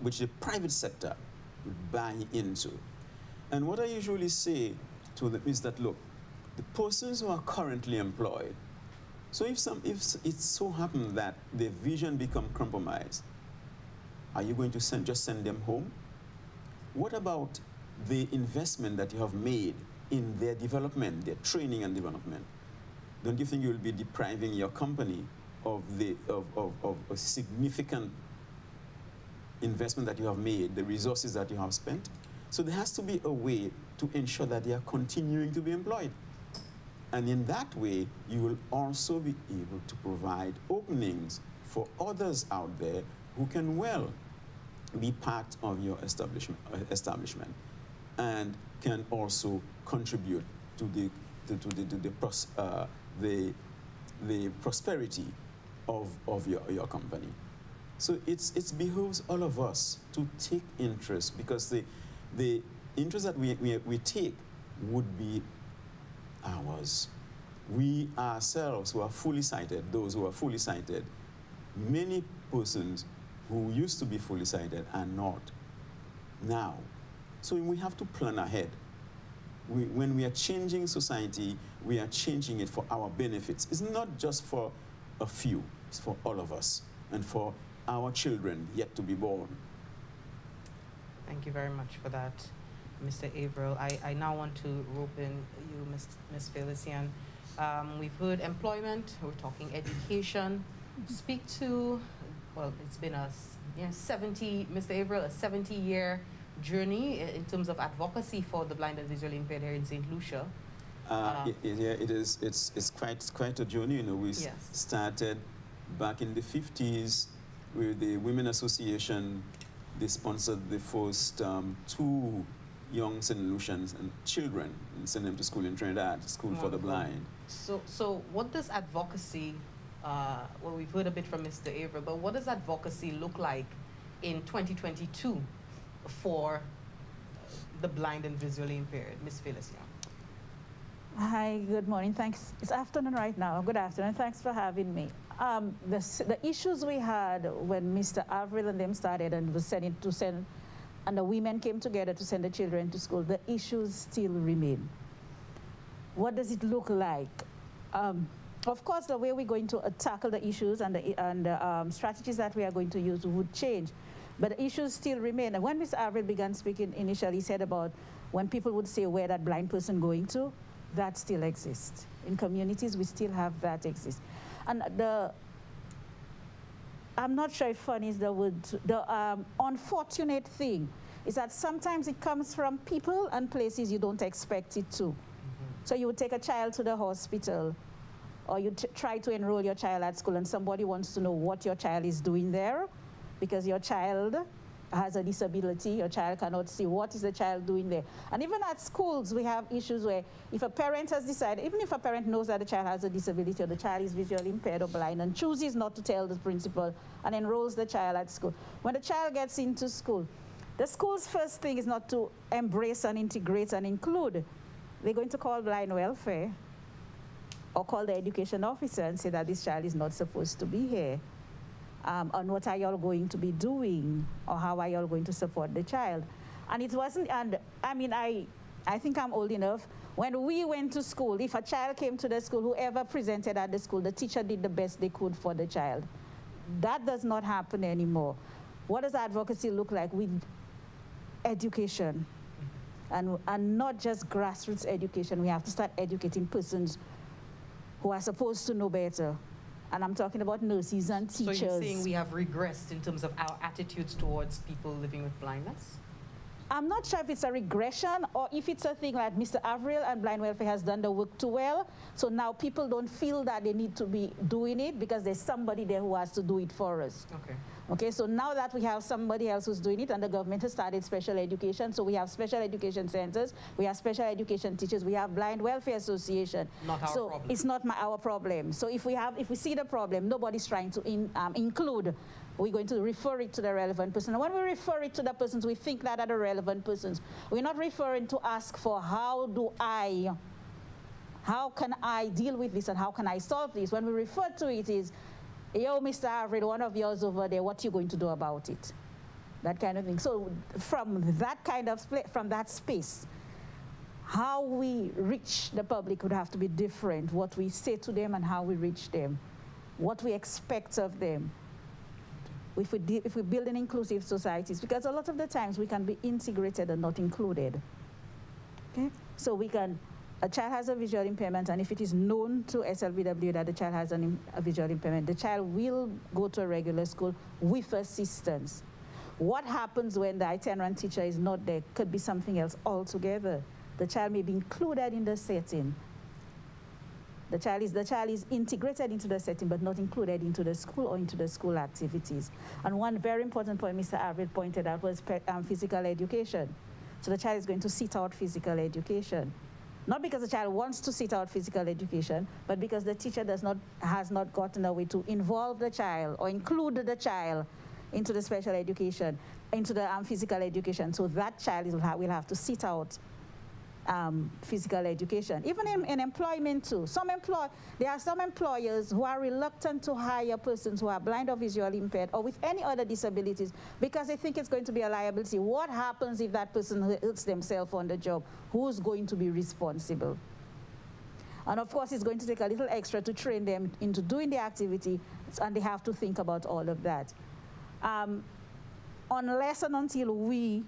which the private sector would buy into. And what I usually say to them is that look, the persons who are currently employed, so if some if it so happens that their vision become compromised, are you going to send, just send them home? What about the investment that you have made in their development, their training and development? Don't you think you will be depriving your company of, the, of, of, of a significant investment that you have made, the resources that you have spent? So there has to be a way to ensure that they are continuing to be employed. And in that way, you will also be able to provide openings for others out there who can well be part of your establishment, uh, establishment and can also contribute to the, to, to the, to the, pros, uh, the, the prosperity of, of your, your company. So it's, it behooves all of us to take interest because the, the interest that we, we, we take would be ours. We ourselves who are fully sighted, those who are fully sighted, many persons who used to be fully sighted are not now. So we have to plan ahead. We, when we are changing society, we are changing it for our benefits. It's not just for a few, it's for all of us and for our children yet to be born. Thank you very much for that, Mr. Averill. I, I now want to rope in you, Ms. Ms. Felician. Um, we've heard employment, we're talking education. Speak to well, it's been a you know, 70, Mr. Averill, a 70 year journey in terms of advocacy for the blind and visually impaired here in St. Lucia. Uh, uh, it, it, yeah, it is. It's, it's quite quite a journey. You know, we yes. started back in the 50s with the Women Association. They sponsored the first um, two young St. Lucians and children and sent them to school in Trinidad, School Wonderful. for the Blind. So, so what does advocacy uh, well, we've heard a bit from Mr. Averill, but what does advocacy look like in 2022 for the blind and visually impaired? Ms. Young. Hi, good morning. Thanks. It's afternoon right now. Good afternoon. Thanks for having me. Um, the, the issues we had when Mr. Averill and them started and was sending to send, and the women came together to send the children to school, the issues still remain. What does it look like? Um, of course, the way we're going to uh, tackle the issues and the, and the um, strategies that we are going to use would change. But the issues still remain. And when Mr. Averill began speaking initially, he said about when people would say, where that blind person going to, that still exists. In communities, we still have that exist. And the, I'm not sure if fun is the word, the um, unfortunate thing is that sometimes it comes from people and places you don't expect it to. Mm -hmm. So you would take a child to the hospital, or you try to enroll your child at school and somebody wants to know what your child is doing there because your child has a disability, your child cannot see what is the child doing there. And even at schools, we have issues where if a parent has decided, even if a parent knows that the child has a disability or the child is visually impaired or blind and chooses not to tell the principal and enrolls the child at school, when the child gets into school, the school's first thing is not to embrace and integrate and include. They're going to call blind welfare or call the education officer and say that this child is not supposed to be here. Um, and what are y'all going to be doing or how are y'all going to support the child? And it wasn't, and I mean, I, I think I'm old enough. When we went to school, if a child came to the school, whoever presented at the school, the teacher did the best they could for the child. That does not happen anymore. What does advocacy look like with education? And, and not just grassroots education. We have to start educating persons who are supposed to know better. And I'm talking about nurses and teachers. So you're saying we have regressed in terms of our attitudes towards people living with blindness? I'm not sure if it's a regression or if it's a thing like Mr. Avril and Blind Welfare has done the work too well. So now people don't feel that they need to be doing it because there's somebody there who has to do it for us. Okay. Okay, so now that we have somebody else who's doing it and the government has started special education, so we have special education centers, we have special education teachers, we have Blind Welfare Association. Not our so problem. it's not my, our problem. So if we have, if we see the problem, nobody's trying to in, um, include we're going to refer it to the relevant person. And when we refer it to the persons, we think that are the relevant persons. We're not referring to ask for how do I, how can I deal with this and how can I solve this? When we refer to it is, yo, Mr. Avril, one of yours over there, what are you going to do about it? That kind of thing. So from that kind of, from that space, how we reach the public would have to be different. What we say to them and how we reach them. What we expect of them if we, if we build an inclusive societies, because a lot of the times we can be integrated and not included. Okay? So we can, a child has a visual impairment, and if it is known to SLVW that the child has an, a visual impairment, the child will go to a regular school with assistance. What happens when the itinerant teacher is not there could be something else altogether. The child may be included in the setting, the child is the child is integrated into the setting, but not included into the school or into the school activities. And one very important point Mr. Avril pointed out was um, physical education. So the child is going to sit out physical education. Not because the child wants to sit out physical education, but because the teacher does not, has not gotten a way to involve the child or include the child into the special education, into the um, physical education. So that child will have, will have to sit out um, physical education. Even in, in, employment too. Some employ, there are some employers who are reluctant to hire persons who are blind or visually impaired or with any other disabilities because they think it's going to be a liability. What happens if that person hurts themselves on the job? Who's going to be responsible? And of course, it's going to take a little extra to train them into doing the activity, and they have to think about all of that. Um, unless and until we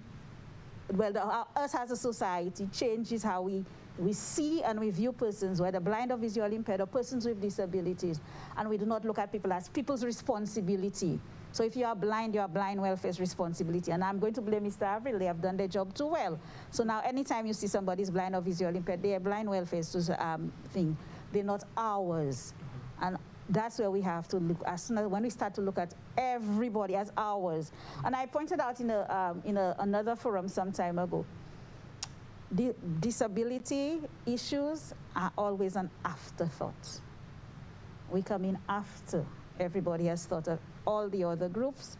well, the, uh, us as a society changes how we, we see and we view persons, whether blind or visually impaired or persons with disabilities. And we do not look at people as people's responsibility. So if you are blind, you are blind welfare's responsibility. And I'm going to blame Mr. Avril. They have done their job too well. So now anytime you see somebody's blind or visually impaired, they are blind welfare's um, thing. They're not ours. And that's where we have to look as soon as when we start to look at everybody as ours. And I pointed out in, a, um, in a, another forum some time ago, the disability issues are always an afterthought. We come in after everybody has thought of all the other groups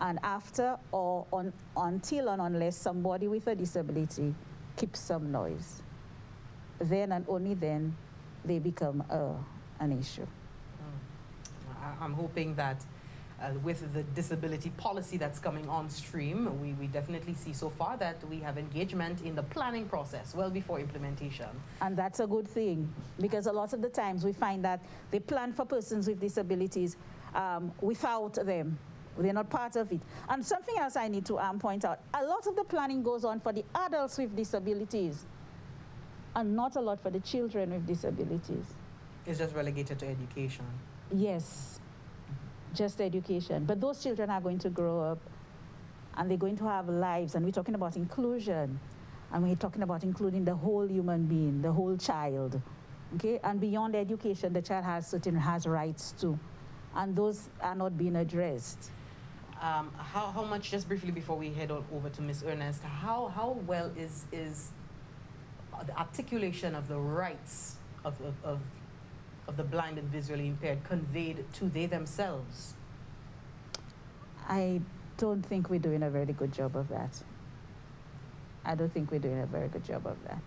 and after or on, until and unless somebody with a disability keeps some noise. Then and only then they become a an issue. Mm. I'm hoping that uh, with the disability policy that's coming on stream, we, we definitely see so far that we have engagement in the planning process well before implementation. And that's a good thing because a lot of the times we find that they plan for persons with disabilities um, without them. They're not part of it. And something else I need to um, point out, a lot of the planning goes on for the adults with disabilities and not a lot for the children with disabilities. It's just relegated to education. Yes, just education. But those children are going to grow up and they're going to have lives. And we're talking about inclusion. And we're talking about including the whole human being, the whole child. Okay? And beyond education, the child has certain has rights too. And those are not being addressed. Um, how, how much, just briefly before we head on over to Ms. Ernest, how, how well is, is the articulation of the rights of, of, of of the blind and visually impaired conveyed to they themselves? I don't think we're doing a very good job of that. I don't think we're doing a very good job of that.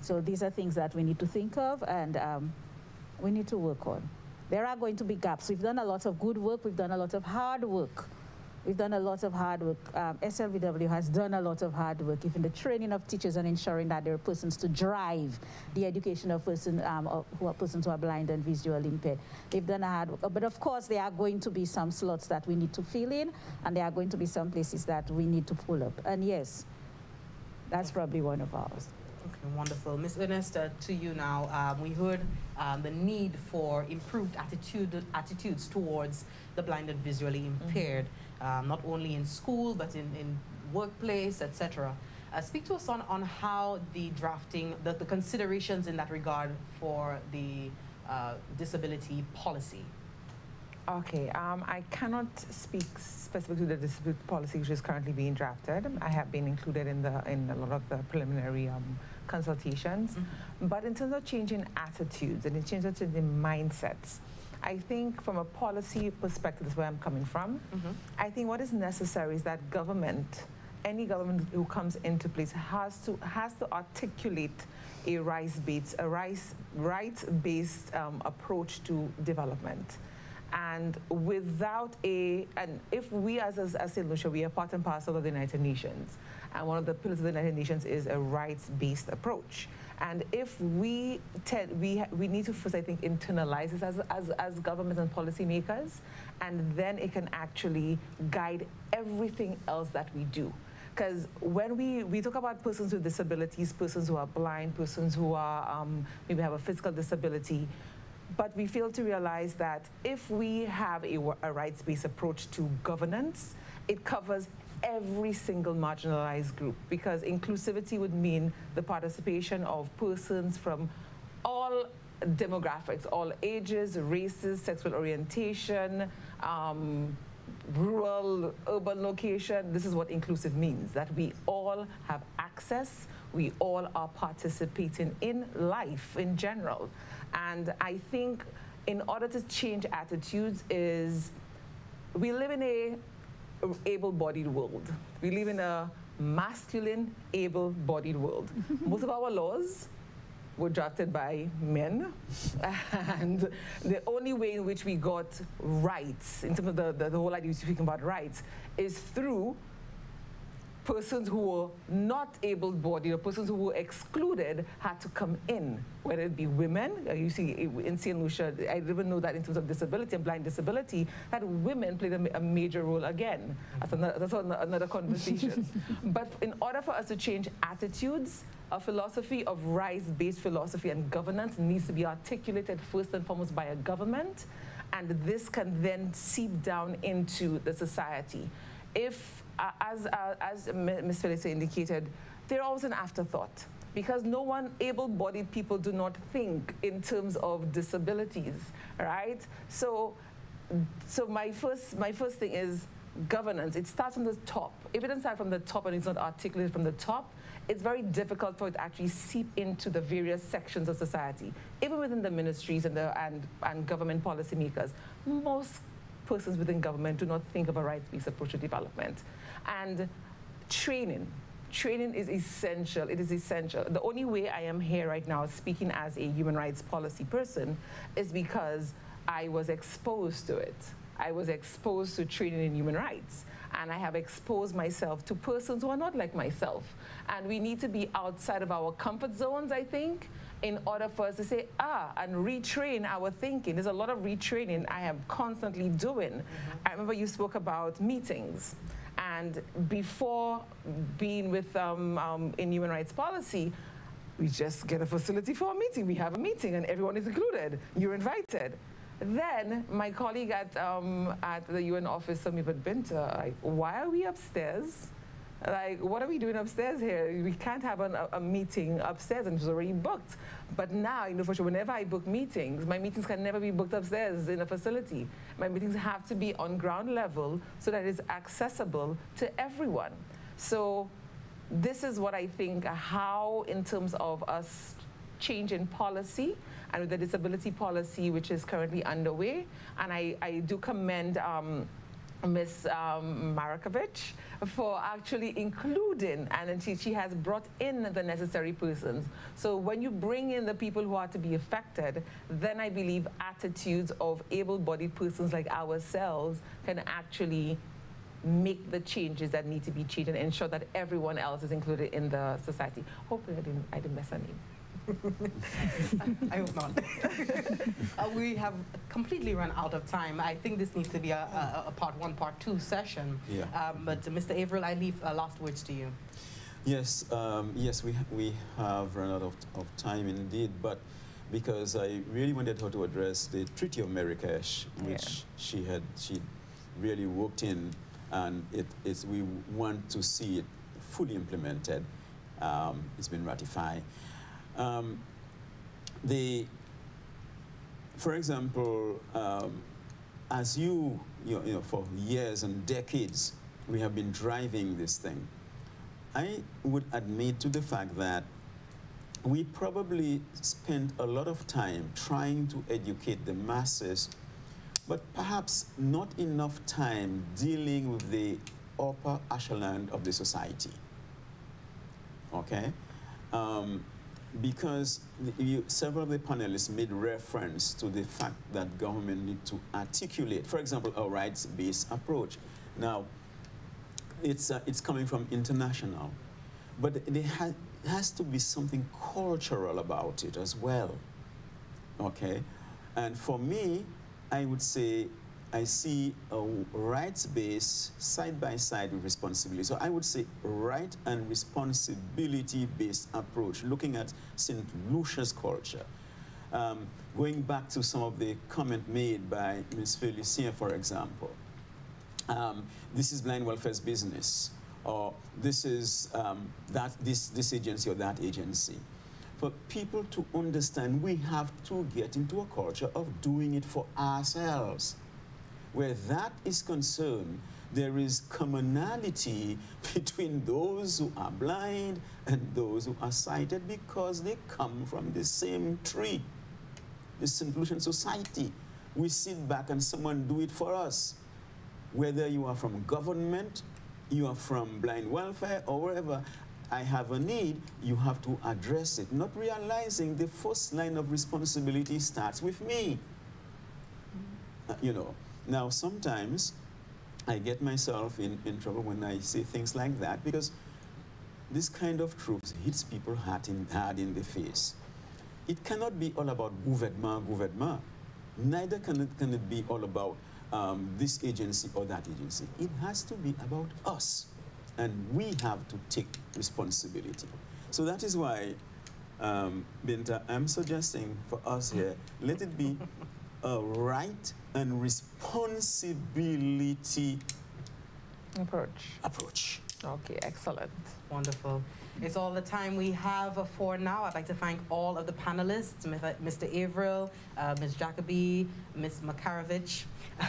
So these are things that we need to think of and um, we need to work on. There are going to be gaps. We've done a lot of good work, we've done a lot of hard work We've done a lot of hard work. Um, SLVW has done a lot of hard work, even the training of teachers and ensuring that there are persons to drive the education of person, um, who are persons who are blind and visually impaired. They've done a hard work. But of course, there are going to be some slots that we need to fill in, and there are going to be some places that we need to pull up. And yes, That's probably one of ours. Okay, wonderful. Ms. Ernest, uh, to you now. Um, we heard um, the need for improved attitude, attitudes towards the blind and visually impaired, um, not only in school, but in, in workplace, etc. Uh, speak to us on, on how the drafting, the, the considerations in that regard for the uh, disability policy. Okay, um, I cannot speak specifically to the disability policy which is currently being drafted. I have been included in the in a lot of the preliminary um, consultations. But in terms of changing attitudes and in terms of the mindsets, I think from a policy perspective, is where I'm coming from. I think what is necessary is that government, any government who comes into place, has to has to articulate a rights-based a rights rights-based um, approach to development. And without a, and if we as, as, as St. Lucia, we are part and parcel of the United Nations, and one of the pillars of the United Nations is a rights-based approach. And if we, tend, we, we need to first, I think, internalize this as, as, as governments and policymakers, and then it can actually guide everything else that we do. Because when we, we talk about persons with disabilities, persons who are blind, persons who are um, maybe have a physical disability, but we fail to realize that if we have a, a rights-based approach to governance, it covers every single marginalized group because inclusivity would mean the participation of persons from all demographics, all ages, races, sexual orientation, um, rural, urban location. This is what inclusive means that we all have access, we all are participating in life in general. And I think in order to change attitudes is we live in a able-bodied world. We live in a masculine, able-bodied world. Most of our laws were drafted by men, and the only way in which we got rights, in terms of the, the, the whole idea we're speaking about rights, is through persons who were not able-bodied or persons who were excluded had to come in, whether it be women. uh, You see, in St. Lucia, I didn't know that in terms of disability and blind disability, that women played a, a major role again. That's another, that's another conversation. but in order for us to change attitudes, a philosophy of rights-based philosophy and governance needs to be articulated first and foremost by a government, and this can then seep down into the society. If, as, uh, as Ms. Felicia indicated, they're always an afterthought because no one able-bodied people do not think in terms of disabilities, right? So, so my first, my first thing is governance. It starts from the top. If it doesn't start from the top and it's not articulated from the top, it's very difficult for it to actually seep into the various sections of society. Even within the ministries and, the, and, and government policymakers, most persons within government do not think of a rights-based approach to development. And training. Training is essential. It is essential. The only way I am here right now speaking as a human rights policy person is because I was exposed to it. I was exposed to training in human rights. And I have exposed myself to persons who are not like myself. And we need to be outside of our comfort zones, I think, in order for us to say, ah, and retrain our thinking. There's a lot of retraining I am constantly doing. I remember you spoke about meetings. And before being with um, um, in human rights policy, we just get a facility for a meeting. We have a meeting and everyone is included. You're invited. Then my colleague at, um, at the UN office, Samibat Binta, like, why are we upstairs? Like, what are we doing upstairs here? We can't have an, a, a meeting upstairs and it was already booked. But now, you know, for sure, whenever I book meetings, my meetings can never be booked upstairs in a facility. My meetings have to be on ground level so that it's accessible to everyone. So this is what I think how, in terms of us changing policy and with the disability policy, which is currently underway, and I, I do commend um, Ms. Um, for actually including, and she, she has brought in the necessary persons. So when you bring in the people who are to be affected, then I believe attitudes of able-bodied persons like ourselves can actually make the changes that need to be changed and ensure that everyone else is included in the society. Hopefully I didn't, I didn't mess her name. I hope not. uh, we have completely run out of time. I think this needs to be a, a, a part one, part two session. Yeah. Um, but Mr. Avril, I leave uh, last words to you. Yes, um, yes, we, ha we have run out of, of time indeed, but because I really wanted her to address the Treaty of Marrakesh, which yeah. she had she really worked in, and it is we want to see it fully implemented. Um, it's been ratified. Um, the, for example, um, as you, you know, for years and decades, we have been driving this thing. I would admit to the fact that we probably spent a lot of time trying to educate the masses, but perhaps not enough time dealing with the upper echelon of the society. Okay? Um, because you, several of the panelists made reference to the fact that government need to articulate, for example, a rights-based approach. Now, it's, uh, it's coming from international, but there ha has to be something cultural about it as well, okay? And for me, I would say I see a rights-based side-by-side with responsibility. So I would say right and responsibility-based approach, looking at St. Lucia's culture. Um, going back to some of the comment made by Ms. Felicien, for example. Um, this is blind welfare's business, or this is um, that, this, this agency or that agency. For people to understand, we have to get into a culture of doing it for ourselves. Where that is concerned, there is commonality between those who are blind and those who are sighted because they come from the same tree, the. Lucian Society. We sit back and someone do it for us. Whether you are from government, you are from blind welfare, or wherever, I have a need, you have to address it, not realizing the first line of responsibility starts with me. Uh, you know, now, sometimes I get myself in, in trouble when I say things like that because this kind of truth hits people hard in, hard in the face. It cannot be all about gouvernement, gouvernement. Neither can it, can it be all about um, this agency or that agency. It has to be about us. And we have to take responsibility. So that is why, um, Binta, I'm suggesting for us here, let it be a right and responsibility approach. Approach. Okay, excellent. Wonderful. It's all the time we have for now. I'd like to thank all of the panelists, Mr. Avril, uh, Ms. Jacoby, Ms. Makarovich,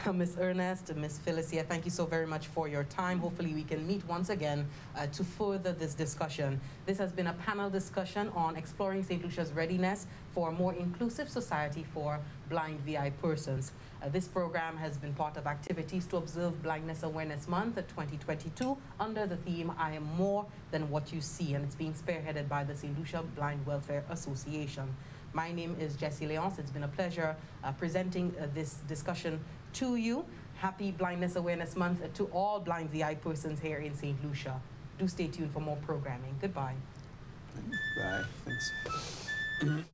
uh, Ms. Ernest, and Ms. Felicia. Thank you so very much for your time. Hopefully we can meet once again uh, to further this discussion. This has been a panel discussion on exploring St. Lucia's readiness for a more inclusive society for blind VI persons. Uh, this program has been part of activities to observe Blindness Awareness Month 2022 under the theme I am more than what you see and it's being spearheaded by the St. Lucia Blind Welfare Association. My name is Jessie Leonce. It's been a pleasure uh, presenting uh, this discussion to you. Happy Blindness Awareness Month uh, to all blind VI persons here in St. Lucia. Do stay tuned for more programming. Goodbye. Bye. Thanks.